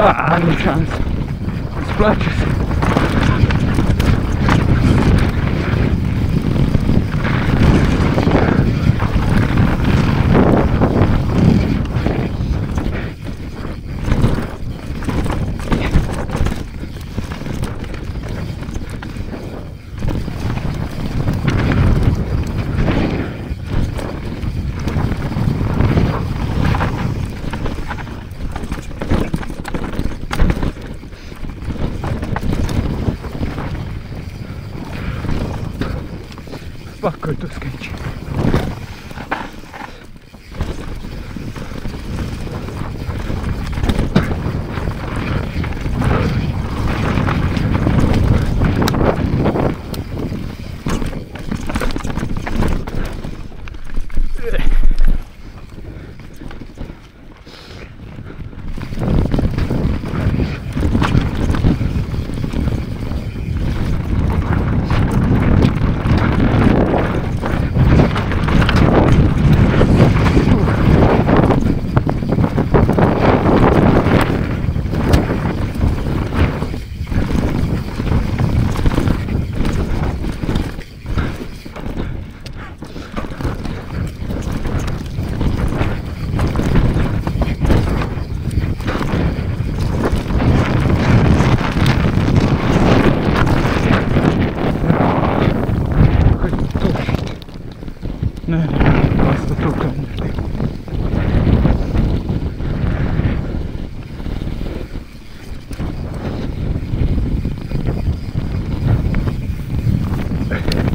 Ah, no chance. Splashes. back out the sketch. No, no, that's the program. Thank